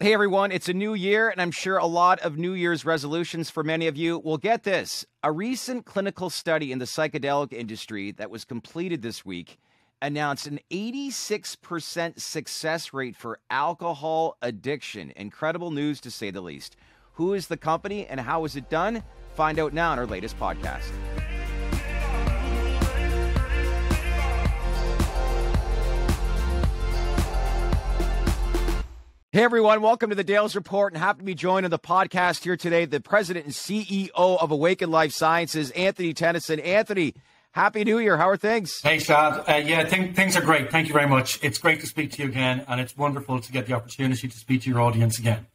Hey everyone, it's a new year, and I'm sure a lot of New Year's resolutions for many of you. Will get this a recent clinical study in the psychedelic industry that was completed this week announced an 86% success rate for alcohol addiction. Incredible news to say the least. Who is the company and how is it done? Find out now in our latest podcast. Hey everyone, welcome to the Dales Report and happy to be joined on the podcast here today, the president and CEO of Awakn Life Sciences, Anthony Tennyson. Anthony, happy new year. How are things? Hey Shadd, uh, yeah, th- things are great. Thank you very much. It's great to speak to you again, and it's wonderful to get the opportunity to speak to your audience again.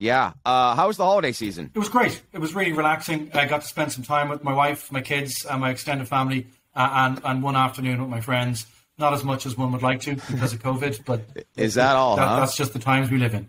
Yeah. Uh, how was the holiday season? It was great. It was really relaxing. I got to spend some time with my wife, my kids, and my extended family, uh, and and one afternoon with my friends not as much as one would like to because of COVID. But is that all? That, huh? That's just the times we live in.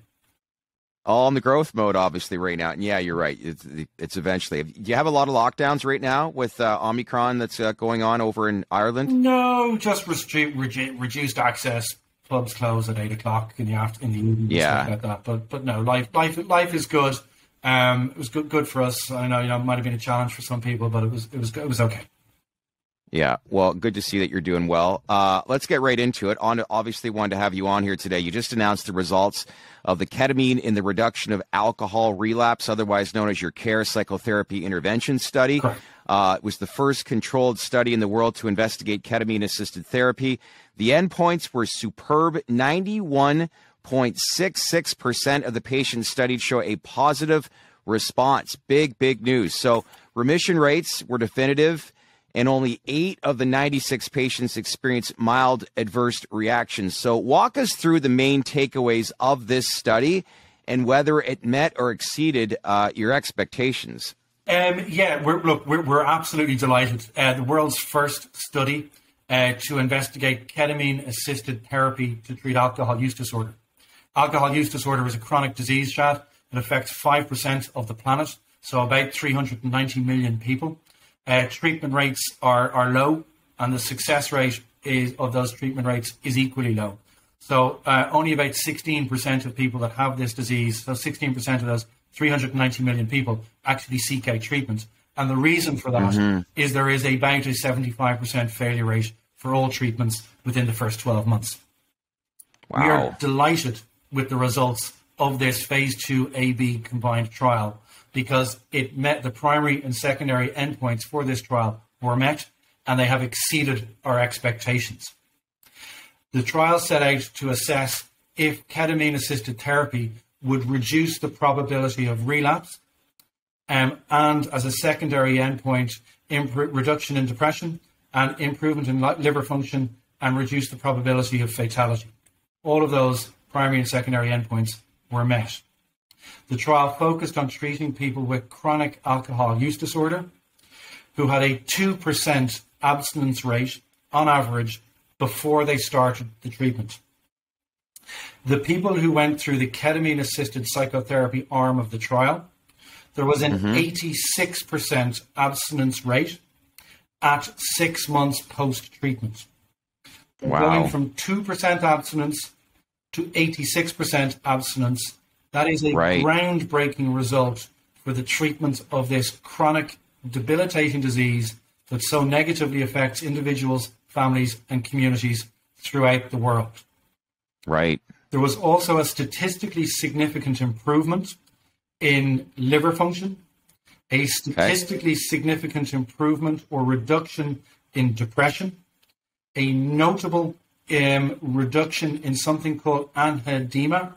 All in the growth mode, obviously, right now. And yeah, you're right. It's, it's eventually. Do you have a lot of lockdowns right now with uh, Omicron that's uh, going on over in Ireland? No, just restri- redu- reduced access. Clubs close at eight o'clock in the after in the evening. Yeah, like that. But but no, life life life is good. Um, it was good good for us. I know you know it might have been a challenge for some people, but it was it was it was okay. Yeah, well, good to see that you're doing well. Uh, let's get right into it. On obviously wanted to have you on here today. You just announced the results of the ketamine in the reduction of alcohol relapse, otherwise known as your KARE psychotherapy intervention study. Uh, it was the first controlled study in the world to investigate ketamine assisted therapy. The endpoints were superb. 91.66% of the patients studied show a positive response. Big, big news. So remission rates were definitive and only eight of the 96 patients experienced mild adverse reactions. So, walk us through the main takeaways of this study and whether it met or exceeded uh, your expectations. Um, yeah, we're, look, we're, we're absolutely delighted. Uh, the world's first study uh, to investigate ketamine assisted therapy to treat alcohol use disorder. Alcohol use disorder is a chronic disease, Shadd. It affects 5% of the planet, so about 390 million people. Uh, treatment rates are, are low, and the success rate is, of those treatment rates is equally low. So uh, only about 16% of people that have this disease, so 16% of those 390 million people actually seek out treatment. And the reason for that mm-hmm. is there is about a 75% failure rate for all treatments within the first 12 months. Wow. We are delighted with the results of this phase 2 AB combined trial because it met the primary and secondary endpoints for this trial were met and they have exceeded our expectations. The trial set out to assess if ketamine assisted therapy would reduce the probability of relapse um, and as a secondary endpoint, imp- reduction in depression and improvement in liver function and reduce the probability of fatality. All of those primary and secondary endpoints were met. The trial focused on treating people with chronic alcohol use disorder who had a 2% abstinence rate on average before they started the treatment. The people who went through the ketamine assisted psychotherapy arm of the trial, there was an mm-hmm. 86% abstinence rate at six months post treatment. Wow. Going from 2% abstinence to 86% abstinence that is a right. groundbreaking result for the treatment of this chronic, debilitating disease that so negatively affects individuals, families, and communities throughout the world. Right. There was also a statistically significant improvement in liver function, a statistically okay. significant improvement or reduction in depression, a notable um, reduction in something called anhedonia,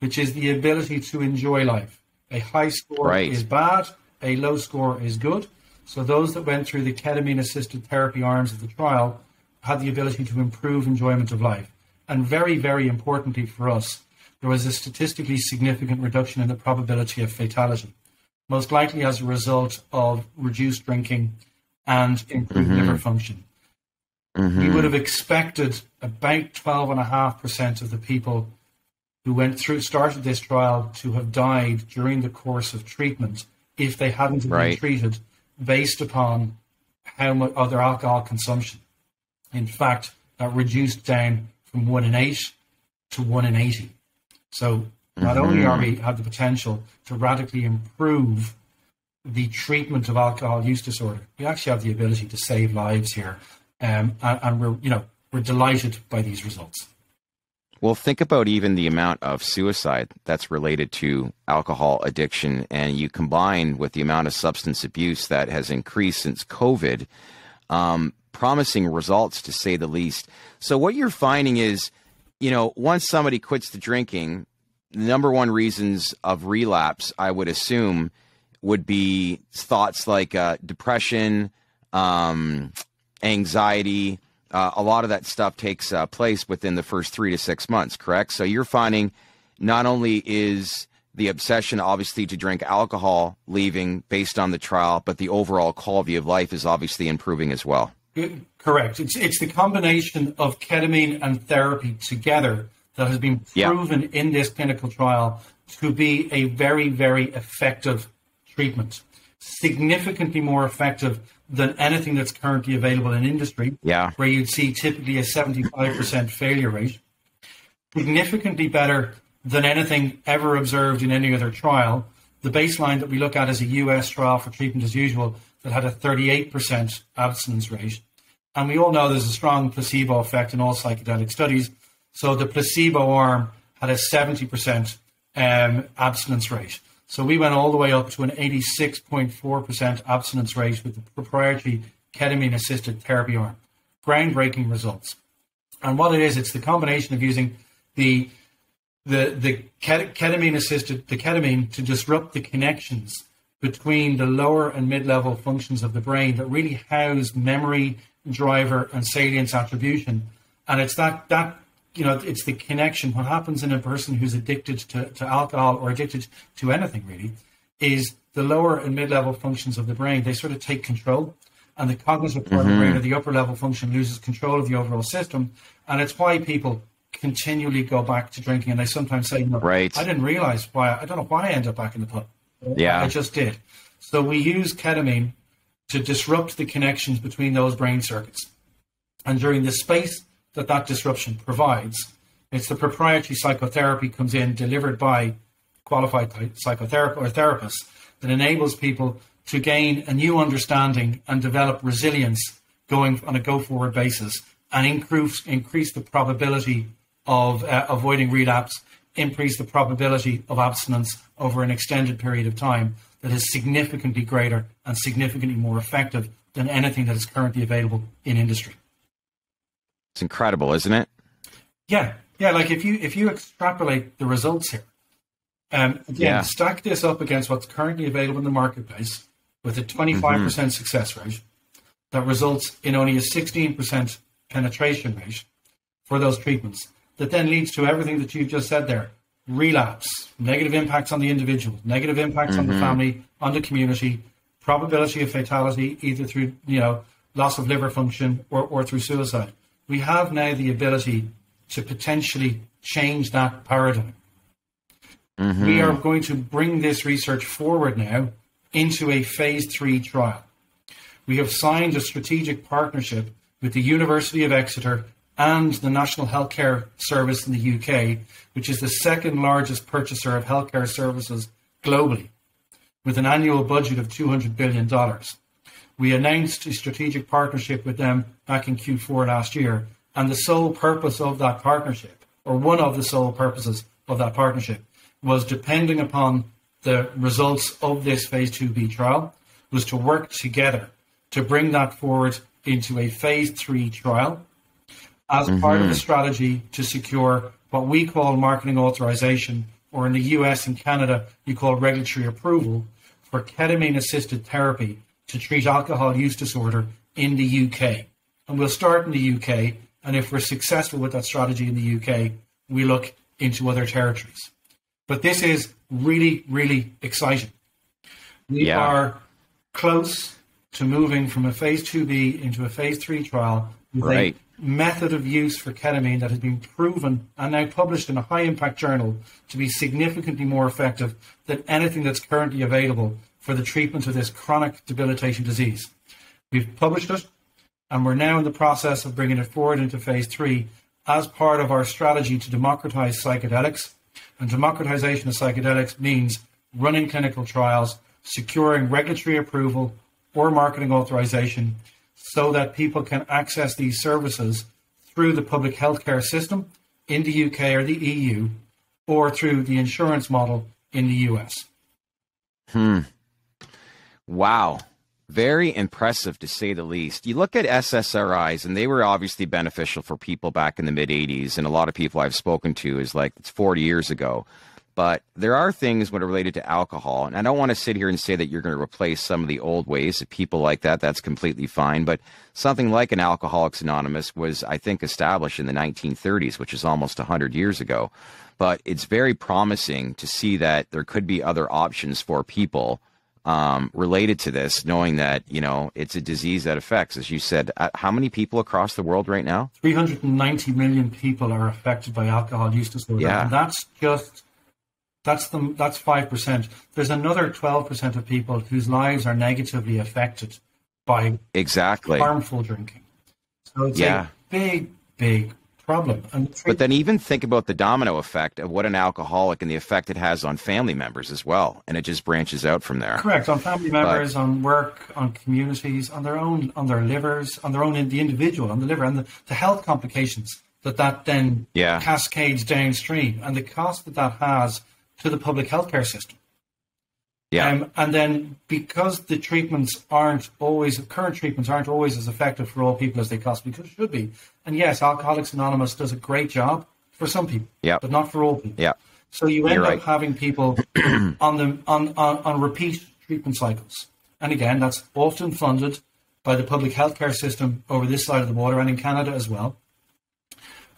which is the ability to enjoy life. A high score right. is bad, a low score is good. So those that went through the ketamine assisted therapy arms of the trial had the ability to improve enjoyment of life. And very, very importantly for us, there was a statistically significant reduction in the probability of fatality, most likely as a result of reduced drinking and improved mm-hmm. liver function. Mm-hmm. You would have expected about 12.5% of the people who went through started this trial to have died during the course of treatment if they hadn't right. been treated based upon how much other alcohol consumption. In fact, that reduced down from one in eight to one in eighty. So Not mm-hmm. only are we have the potential to radically improve the treatment of alcohol use disorder, we actually have the ability to save lives here, um, and, and we're you know we're delighted by these results. Well, think about even the amount of suicide that's related to alcohol addiction, and you combine with the amount of substance abuse that has increased since COVID, um, promising results to say the least. So, what you're finding is, you know, once somebody quits the drinking, the number one reasons of relapse, I would assume, would be thoughts like uh, depression, um, anxiety, uh, a lot of that stuff takes uh, place within the first three to six months, correct? So you're finding not only is the obsession obviously to drink alcohol leaving based on the trial, but the overall quality of life is obviously improving as well. Correct. It's it's the combination of ketamine and therapy together that has been proven yeah. in this clinical trial to be a very very effective treatment, significantly more effective than anything that's currently available in industry. Yeah. Where you'd see typically a 75% failure rate. Significantly better than anything ever observed in any other trial. The baseline that we look at is a US trial for treatment as usual that had a 38% abstinence rate. And we all know there's a strong placebo effect in all psychedelic studies. So the placebo arm had a 70% um, abstinence rate. So we went all the way up to an 86.4% abstinence rate with the proprietary ketamine assisted therapy arm. Groundbreaking results. And what it is, it's the combination of using the the the ketamine assisted the ketamine to disrupt the connections between the lower and mid level functions of the brain that really house memory, driver, and salience attribution. And it's that that you know, it's the connection. What happens in a person who's addicted to, to alcohol or addicted to anything really is the lower and mid level functions of the brain, they sort of take control. And the cognitive part mm-hmm. of the brain mm-hmm. or the upper level function loses control of the overall system. And it's why people continually go back to drinking. And they sometimes say, right. I didn't realize why, I don't know why I ended up back in the pub. Yeah. I just did. So we use ketamine to disrupt the connections between those brain circuits. And during the space that that disruption provides. It's the proprietary psychotherapy comes in delivered by qualified psychotherapist or therapists that enables people to gain a new understanding and develop resilience going on a go forward basis and increase increase the probability of uh, avoiding relapse, increase the probability of abstinence over an extended period of time that is significantly greater and significantly more effective than anything that is currently available in industry. It's incredible, isn't it? Yeah, yeah. Like if you if you extrapolate the results here, um, again, yeah. stack this up against what's currently available in the marketplace with a 25% mm-hmm. success rate that results in only a 16% penetration rate for those treatments. That then leads to everything that you've just said there relapse, negative impacts on the individual, negative impacts mm-hmm. on the mm-hmm. family, on the community, probability of fatality either through you know loss of liver function or, or through suicide we have now the ability to potentially change that paradigm. Mm-hmm. We are going to bring this research forward now into a phase three trial. We have signed a strategic partnership with the University of Exeter and the National Healthcare Service in the UK, which is the second largest purchaser of healthcare services globally, with an annual budget of $200 billion. We announced a strategic partnership with them back in Q4 last year. And the sole purpose of that partnership, or one of the sole purposes of that partnership, was depending upon the results of this phase 2b trial, was to work together to bring that forward into a phase 3 trial as mm-hmm. part of a strategy to secure what we call marketing authorization, or in the US and Canada, you call regulatory approval for ketamine assisted therapy to treat alcohol use disorder in the UK. And we'll start in the UK. And if we're successful with that strategy in the UK, we look into other territories. But this is really, really exciting. We yeah. are close to moving from a phase 2B into a phase 3 trial with right. a method of use for ketamine that has been proven and now published in a high impact journal to be significantly more effective than anything that's currently available for the treatment of this chronic debilitating disease. We've published it, and we're now in the process of bringing it forward into phase three as part of our strategy to democratize psychedelics And democratization of psychedelics means running clinical trials, securing regulatory approval or marketing authorization so that people can access these services through the public healthcare system in the UK or the EU or through the insurance model in the US. Hmm. Wow. Very impressive to say the least. You look at SSRIs, and they were obviously beneficial for people back in the mid 80s. And a lot of people I've spoken to is like, it's 40 years ago. But there are things when it related to alcohol. And I don't want to sit here and say that you're going to replace some of the old ways of people like that. That's completely fine. But something like an Alcoholics Anonymous was, I think, established in the 1930s, which is almost 100 years ago. But it's very promising to see that there could be other options for people um, related to this, knowing that you know it's a disease that affects, as you said, uh, how many people across the world right now? 390 million people are affected by alcohol use disorder. Yeah. And that's just that's the that's five percent. There's another 12 percent of people whose lives are negatively affected by exactly harmful drinking. So it's yeah. a big, big problem. But then even think about the domino effect of what an alcoholic and the effect it has on family members as well, and it just branches out from there. Correct on family members, but, on work, on communities, on their own, on their livers, on their own, in the individual, on the liver, and the, the health complications that that then yeah. cascades downstream, and the cost that that has to the public healthcare system. Yeah. Um, and then because the treatments aren't always, current treatments aren't always as effective for all people as they possibly could should be. And yes, Alcoholics Anonymous does a great job for some people, yeah. but not for all people. Yeah. So you end You're up right. having people on the on, on, on repeat treatment cycles. And again, that's often funded by the public healthcare system over this side of the water and in Canada as well.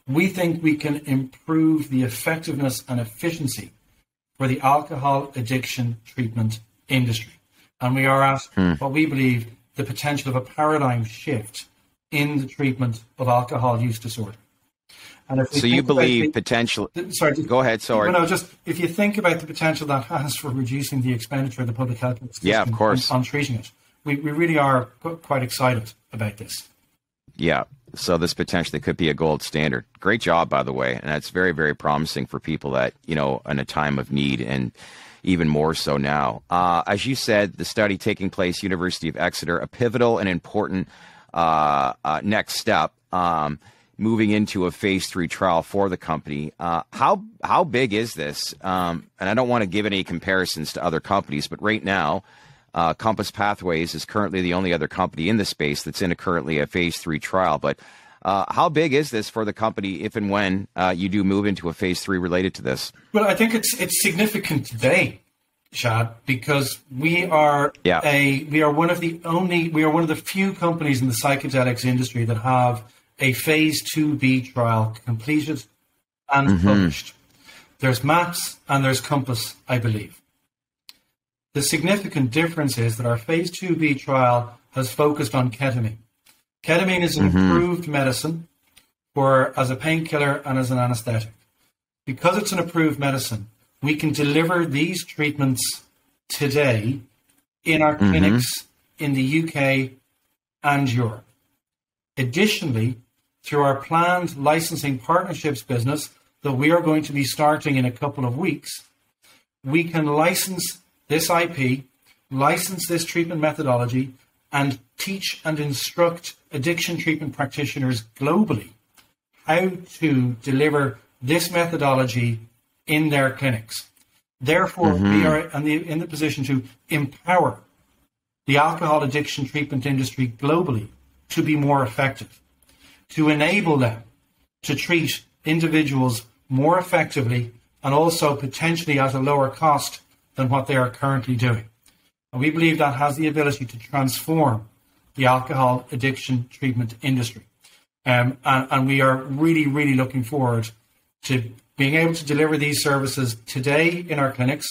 We think we can improve the effectiveness and efficiency for the alcohol addiction treatment industry. And we are at Hmm. what we believe the potential of a paradigm shift in the treatment of alcohol use disorder. And if So you believe the- potential? the- sorry, Go ahead. Sorry. No, no, just if you think about the potential that has for reducing the expenditure of the public health system Yeah, of course. On, on treating it, we, we really are quite excited about this. Yeah. So this potentially could be a gold standard. Great job, by the way, and that's very, very promising for people that you know in a time of need, and even more so now. Uh, as you said, the study taking place, University of Exeter, a pivotal and important uh, uh, next step. Um, moving into a phase three trial for the company. Uh, how how big is this? Um, and I don't want to give any comparisons to other companies, but right now, uh, Compass Pathways is currently the only other company in the space that's in a currently a phase three trial. But uh, how big is this for the company if and when uh, you do move into a phase three related to this? Well, I think it's it's significant today, Shadd, because we are Yeah. a we are one of the only we are one of the few companies in the psychedelics industry that have a phase two B trial completed and published. There's MAPS and there's Compass, I believe. The significant difference is that our phase 2B trial has focused on ketamine. Ketamine is an mm-hmm. approved medicine for as a painkiller and as an anesthetic. Because it's an approved medicine, we can deliver these treatments today in our mm-hmm. clinics in the UK and Europe. Additionally, through our planned licensing partnerships business that we are going to be starting in a couple of weeks, we can license this IP, license this treatment methodology, and teach and instruct addiction treatment practitioners globally how to deliver this methodology in their clinics. Therefore, we mm-hmm. are in the, in the position to empower the alcohol addiction treatment industry globally to be more effective, to enable them to treat individuals more effectively and also potentially at a lower cost than what they are currently doing. And we believe that has the ability to transform the alcohol addiction treatment industry. Um, and, and we are really, really looking forward to being able to deliver these services today in our clinics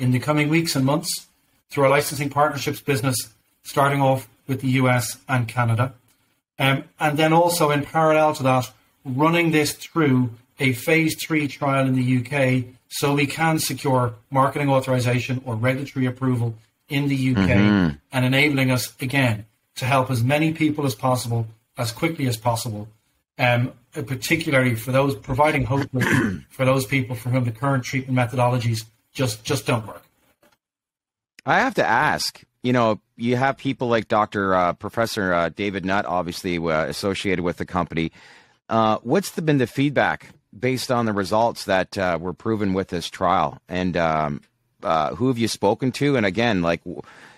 in the coming weeks and months through our licensing partnerships business, starting off with the US and Canada. Um, and then also in parallel to that, running this through a phase three trial in the UK so we can secure marketing authorization or regulatory approval in the UK and enabling us again to help as many people as possible as quickly as possible um, particularly for those providing hope for those people for whom the current treatment methodologies just just don't work. I have to ask. You know, you have people like Dr. Uh, Professor uh, David Nutt, obviously uh, associated with the company. Uh, what's the, been the feedback based on the results that uh, were proven with this trial? And um, uh, who have you spoken to? And again, like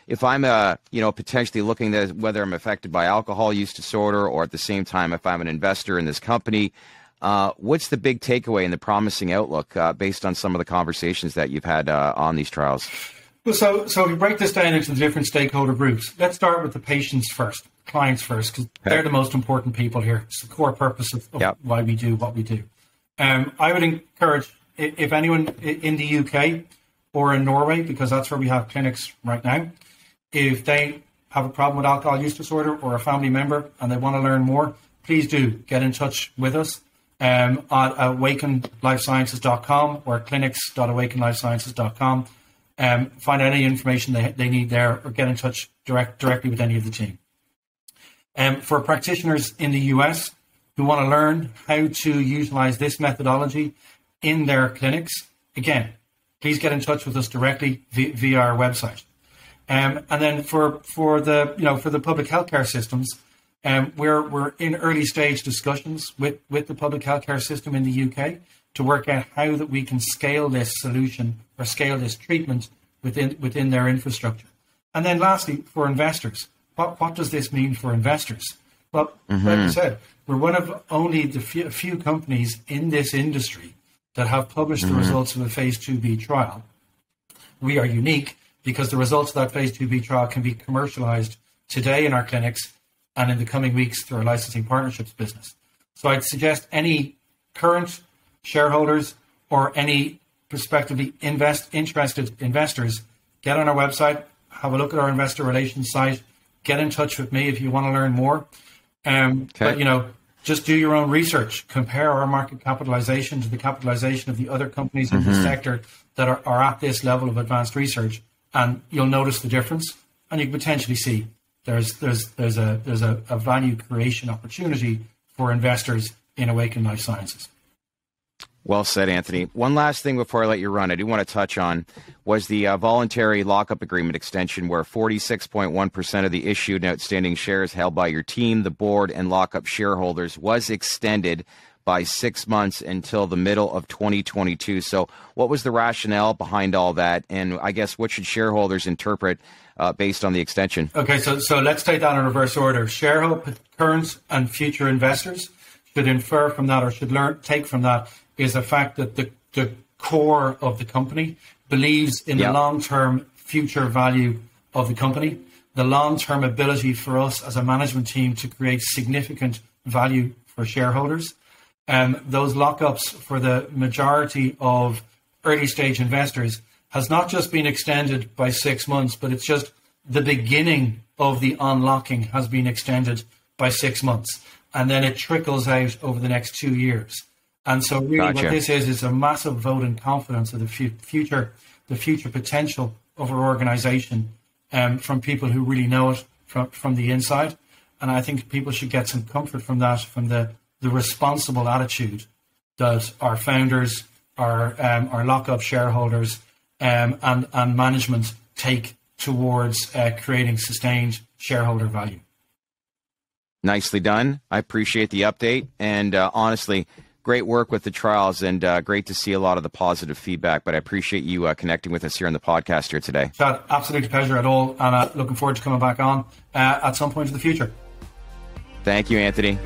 if I'm uh, you know potentially looking at whether I'm affected by alcohol use disorder or at the same time if I'm an investor in this company, uh, what's the big takeaway and the promising outlook uh, based on some of the conversations that you've had uh, on these trials? Well, so so if we break this down into the different stakeholder groups, let's start with the patients first, clients first, because okay. they're the most important people here. It's the core purpose of, of yep. why we do what we do. Um, I would encourage if anyone in the UK or in Norway, because that's where we have clinics right now, if they have a problem with alcohol use disorder or a family member and they want to learn more, please do get in touch with us um, at awaknlifesciences.com or clinics.awaknlifesciences.com. Um, find any information they, they need there or get in touch direct, directly with any of the team. Um, for practitioners in the US who want to learn how to utilize this methodology in their clinics, again, please get in touch with us directly via, via our website. Um, and then for for the you know for the public healthcare systems, um, we're we're in early stage discussions with with the public healthcare system in the UK to work out how that we can scale this solution or scale this treatment within within their infrastructure. And then lastly, for investors, what what does this mean for investors? Well, mm-hmm. like I said, we're one of only the few, few, companies in this industry that have published mm-hmm. the results of a phase 2b trial. We are unique because the results of that phase 2b trial can be commercialized today in our clinics and in the coming weeks through our licensing partnerships business. So I'd suggest any current shareholders or any prospectively invest interested investors get on our website, have a look at our investor relations site, get in touch with me if you want to learn more. Um, okay. But you know, just do your own research. Compare our market capitalization to the capitalization of the other companies mm-hmm. in the mm-hmm. sector that are, are at this level of advanced research, and you'll notice the difference, and you can potentially see there's there's there's a there's a, a value creation opportunity for investors in Awakn Life Sciences. Well said, Anthony. One last thing before I let you run, I do want to touch on was the uh, voluntary lockup agreement extension, where 46.1% of the issued and outstanding shares held by your team, the board, and lockup shareholders was extended by six months until the middle of 2022. So, what was the rationale behind all that? And I guess what should shareholders interpret uh, based on the extension? Okay, so so let's take that in reverse order. Shareholder, current and future investors should infer from that, or should learn take from that, is the fact that the the core of the company believes in the long term future value of the company, the long term ability for us as a management team to create significant value for shareholders um, those lockups for the majority of early stage investors has not just been extended by six months, but it's just the beginning of the unlocking has been extended by six months. And then it trickles out over the next two years. And so really gotcha. what this is is a massive vote in confidence of the future, the future potential of our organization um, from people who really know it from, from the inside. And I think people should get some comfort from that, from the the responsible attitude that our founders, our um, our lockup shareholders, um, and and management take towards uh, creating sustained shareholder value. Nicely done. I appreciate the update, and uh, honestly, great work with the trials, and uh, great to see a lot of the positive feedback. But I appreciate you uh, connecting with us here on the podcast here today. Shadd, absolute pleasure at all, and uh, looking forward to coming back on uh, at some point in the future. Thank you, Anthony.